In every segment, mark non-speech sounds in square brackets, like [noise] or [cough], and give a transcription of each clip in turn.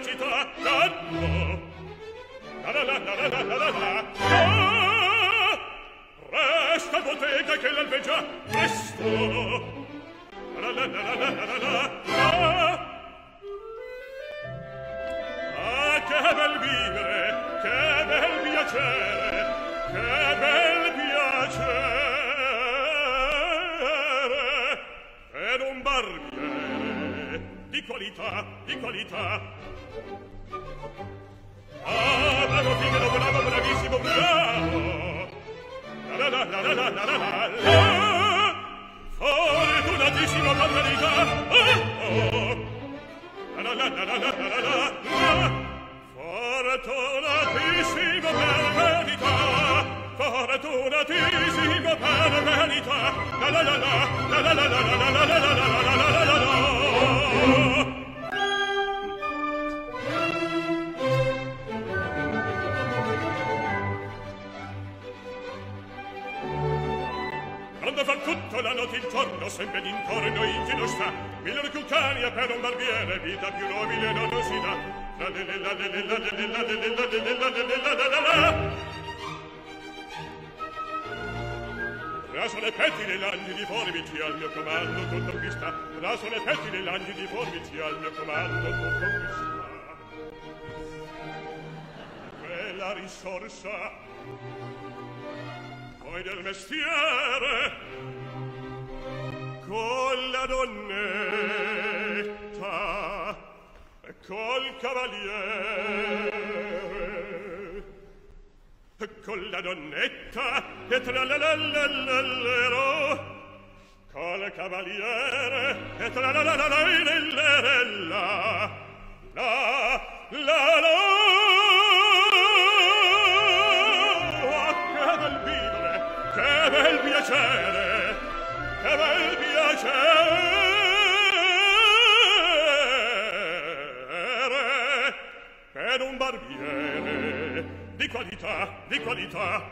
città d'amore Ah che bel vivere, che bel viagere, che bel viagere, per umbarme, picolita, picolita. Ah la la la la la grandissima banalità di oh. la la la la la la la la fortunatissimo per verità fortunatissimo per verità la la la la la la la la la la la la la Sempre d'intorno in che non sta Miglior che un cane per un barbiere Vita più nobile non si dà La de la de la de la de la de la de la de la la Raso le petti le lagni di forbici al mio comando con conquista Raso le petti le lagni di forbici al mio comando con conquista Quella risorsa Poi del mestiere con la donnetta col cavaliere con la donnetta e tra la la la la la col cavaliere e tra la la la la la la la la la la che bel vivere che bel piacere che bel piacere per un barbiere di qualità, di qualità.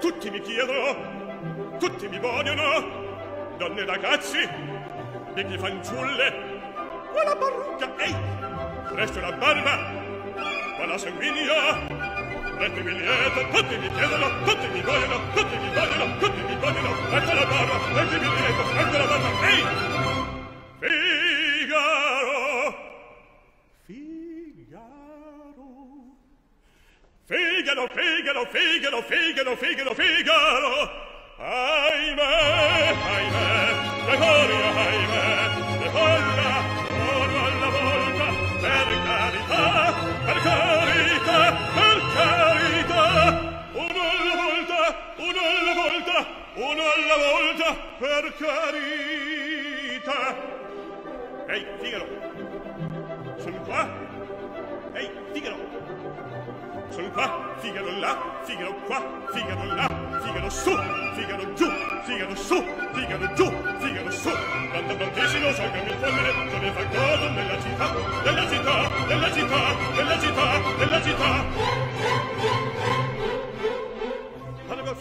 Tutti mi chiedono, tutti mi vogliono, donne e ragazzi, vecchie fanciulle, quella parrucca, ehi, presto la barba, quella sanguigna, Fatemi lieta, fatemi chiedela, fatemi gojela, fatemi gojela, fatemi gojela, ecco la barra, fatemi lieta, ecco la barra, ehi! Figaro! Figaro! Figaro, Figaro, Figaro, Figaro, Figaro, Figaro! Ahimè, ahimè, Gregorio, ahimè, Sono qua. Ehi, Figaro. Sono qua, Figaro là, Figaro qua, Figaro là, Figaro su, Figaro giù, Figaro su, Figaro giù, Figaro su. Quanto prontissimo sciogami il fulmine, sono il fangoso nella città, nella città, della città, della città, della città.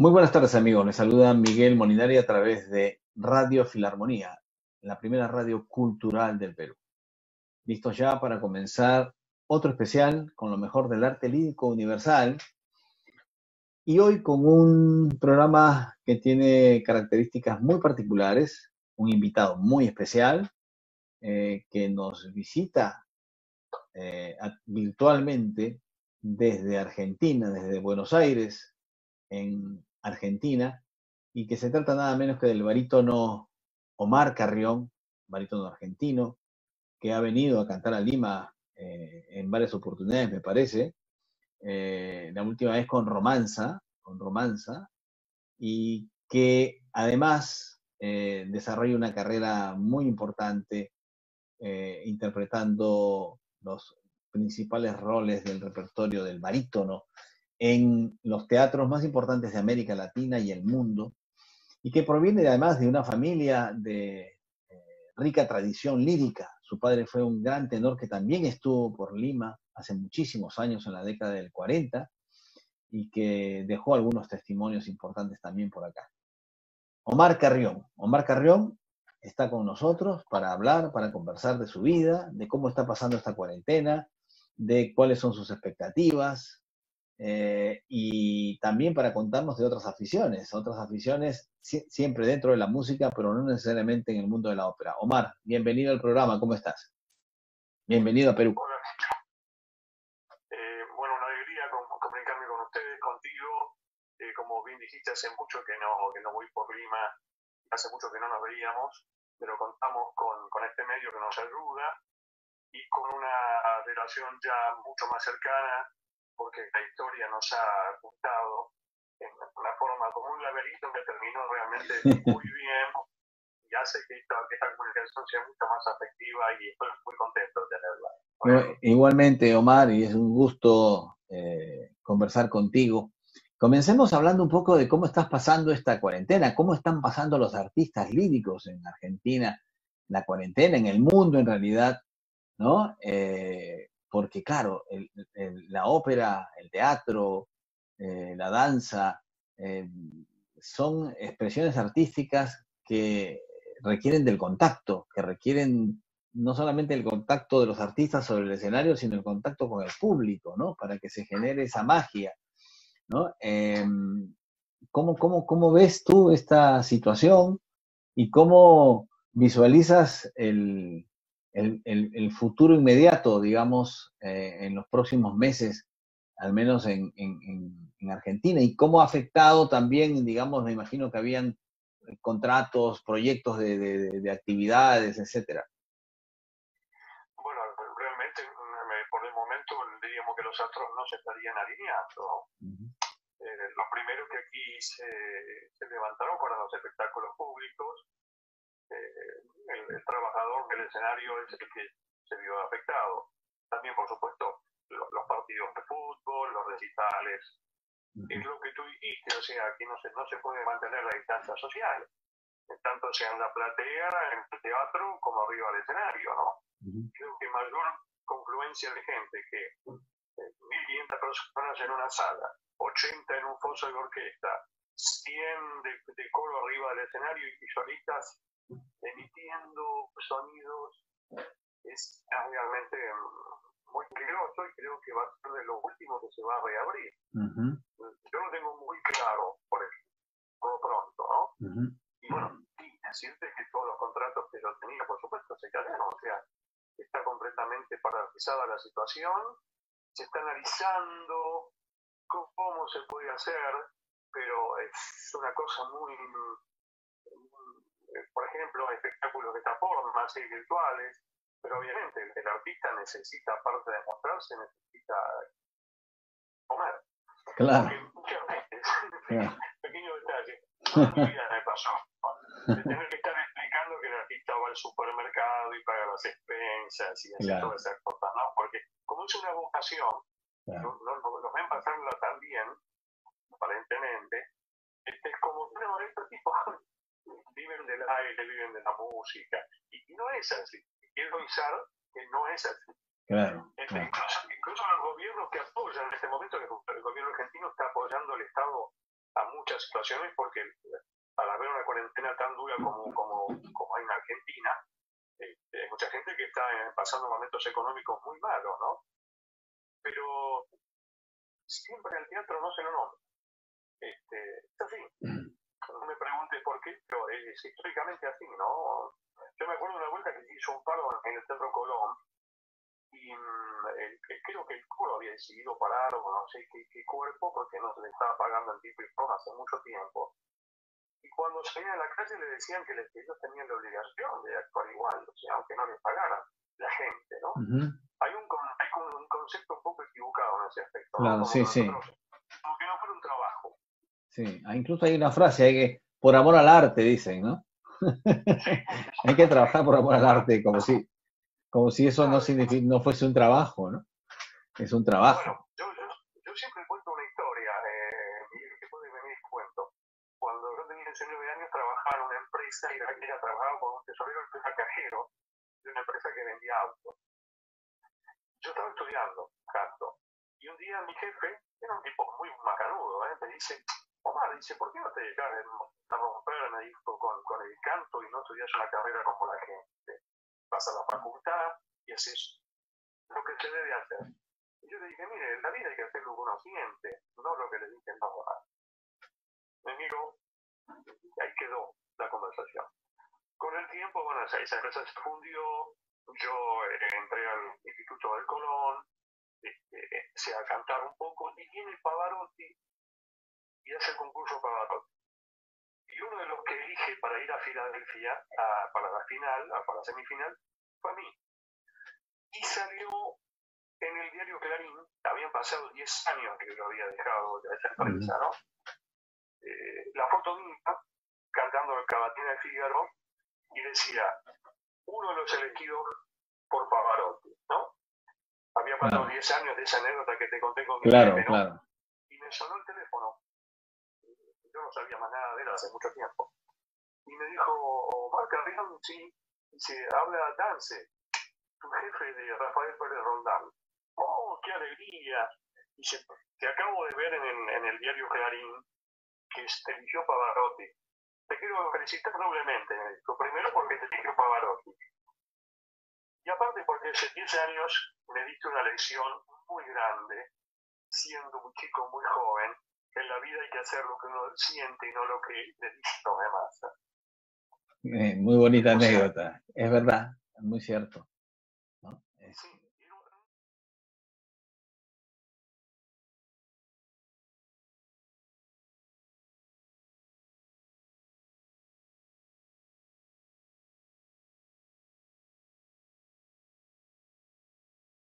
Muy buenas tardes amigos, les saluda Miguel Molinari a través de Radio Filarmonía, la primera radio cultural del Perú. Listos ya para comenzar otro especial con lo mejor del arte lírico universal y hoy con un programa que tiene características muy particulares, un invitado muy especial eh, que nos visita eh, virtualmente desde Argentina, desde Buenos Aires, en Argentina, y que se trata nada menos que del barítono Omar Carrión, barítono argentino, que ha venido a cantar a Lima eh, en varias oportunidades, me parece. Eh, la última vez con Romanza, con Romanza, y que además eh, desarrolla una carrera muy importante interpretando los principales roles del repertorio del barítono en los teatros más importantes de América Latina y el mundo, y que proviene además de una familia de eh, rica tradición lírica. Su padre fue un gran tenor que también estuvo por Lima hace muchísimos años, en la década del 40, y que dejó algunos testimonios importantes también por acá. Omar Carrión. Omar Carrión está con nosotros para hablar, para conversar de su vida, de cómo está pasando esta cuarentena, de cuáles son sus expectativas, eh, y también para contarnos de otras aficiones, otras aficiones siempre dentro de la música, pero no necesariamente en el mundo de la ópera. Omar, bienvenido al programa, ¿cómo estás? Bienvenido a Perú. Hola, eh, bueno, una alegría comunicarme con ustedes, contigo. Eh, como bien dijiste, hace mucho que no, que no voy por Lima, hace mucho que no nos veíamos, pero contamos con, con este medio que nos ayuda y con una relación ya mucho más cercana porque la historia nos ha gustado en una forma como un laberinto que terminó realmente [laughs] muy bien y hace que esta, comunicación sea mucho más afectiva y estoy muy contento de tenerla. igualmente, Omar, y es un gusto eh, conversar contigo. Comencemos hablando un poco de cómo estás pasando esta cuarentena, cómo están pasando los artistas líricos en Argentina, la cuarentena, en el mundo en realidad, ¿no? Eh, porque claro, la ópera, el teatro, eh, la danza, eh, son expresiones artísticas que requieren del contacto, que requieren no solamente el contacto de los artistas sobre el escenario, sino el contacto con el público, ¿no? Para que se genere esa magia, ¿no? Em, ¿cómo, cómo ves tú esta situación y cómo visualizas el, el, futuro inmediato, digamos, eh, en los próximos meses, al menos en, Argentina, y cómo ha afectado también, digamos, me imagino que habían contratos, proyectos de, actividades, etcétera. Bueno, realmente por el momento diríamos que los astros no se estarían alineando. Eh, los primeros que aquí se, se levantaron fueron los espectáculos públicos, eh, el, trabajador del escenario es el que se vio afectado. También, por supuesto, los, partidos de fútbol, los recitales. Es lo que tú dijiste, o sea, aquí no se, no se puede mantener la distancia social, tanto sea en la platea, en el teatro, como arriba del escenario, ¿no? Creo que mayor confluencia de gente que 1.500 eh, personas en una sala, 80 en un foso de orquesta, 100 de, de coro arriba del escenario y solistas emitiendo sonidos es realmente mm, muy peligroso y creo que va a ser de lo último que se va a reabrir. Yo lo tengo muy claro por, por pronto, ¿no? Y bueno, sí, decirte que todos los contratos que yo tenía, por supuesto, se cayeron, o sea, está completamente paralizada la situación, se está analizando cómo se puede hacer, pero es una cosa muy por ejemplo, espectáculos de esta forma, así virtuales, pero obviamente el, artista necesita, aparte de mostrarse, necesita comer. Claro. muchas veces, [laughs] [laughs] pequeño detalle, vida me pasó. De tener que estar explicando que el artista va al supermercado y paga las expensas y hace todas esas cosas, ¿no? Porque como es una vocación, claro. nos ven pasarla tan bien, aparentemente, este, es como, no, este tipo viven del aire, viven de la música. Y, no es así. Quiero avisar que no es así. Claro, Incluso, los gobiernos que apoyan en este momento, el gobierno argentino está apoyando al Estado a muchas situaciones porque al haber una cuarentena tan dura como, como, como hay en Argentina, este, hay mucha gente que está pasando momentos económicos muy malos, ¿no? Pero siempre el teatro no se lo nombra. Este, es así. No me preguntes por qué, pero es históricamente así, ¿no? Yo me acuerdo de una vuelta que se hizo un paro en el Teatro Colón y mm, creo que el coro había decidido parar o no sé qué, qué, cuerpo porque no se le estaba pagando en tipo y forma hace mucho tiempo. Y cuando salían a la calle le decían que ellos tenían la obligación de actuar igual, o sea, aunque no les pagaran la gente, ¿no? Hay, un, hay un concepto un poco equivocado en ese aspecto. Claro, sí, sí. Sí, ah, incluso hay una frase hay que, por amor al arte, dicen, ¿no? [laughs] hay que trabajar por amor al arte, como si, eso no, no fuese un trabajo, ¿no? Es un trabajo. yo, yo, siempre cuento una historia, eh, que puede venir cuento. Cuando yo tenía 19 años trabajaba en una empresa y era, trabajaba con un tesorero, empresa cajero, de una empresa que vendía autos. Yo estaba estudiando canto y un día mi jefe, era un tipo muy macanudo, ¿eh? me dice, Dice, ¿por qué no te dedicas a romper, me dijo, con, con el canto y no estudias una carrera como la gente? Vas a la facultad y haces lo que se debe hacer. Y yo le dije, mire, en la vida hay que hacer lo uno siente, no lo que le dicen los demás. Me miró, y ahí quedó la conversación. Con el tiempo, bueno, esa empresa se fundió, yo eh, entré al Instituto del Colón, este, empecé a cantar un poco, y viene Pavarotti y hace el concurso Pavarotti. Y uno de los que elige para ir a Filadelfia, a, para la final, a, para la semifinal, fue a mí. Y salió en el diario Clarín, habían pasado 10 años que lo había dejado de esa empresa, ¿no? Eh, la foto mía cantando el Cavatina de Fígaro y decía, uno de los elegidos por Pavarotti, ¿no? Había pasado 10 años de esa anécdota que te conté con mi claro, claro. Y me sonó el teléfono. Yo no sabía más nada de él hace mucho tiempo. Y me dijo, Marca Carrión, sí, dice, habla Dance, tu jefe de Rafael Pérez Rondán. ¡Oh, qué alegría! Dice, te acabo de ver en el, en el diario Clarín que te eligió Pavarotti. Te quiero felicitar doblemente, me Primero porque te eligió Pavarotti. Y aparte porque hace 10 años me diste una lección muy grande, siendo un chico muy joven, en la vida hay que hacer lo que uno siente y no lo que le dicen los demás. Eh, muy bonita anécdota, es verdad, es muy cierto. ¿no? Sí,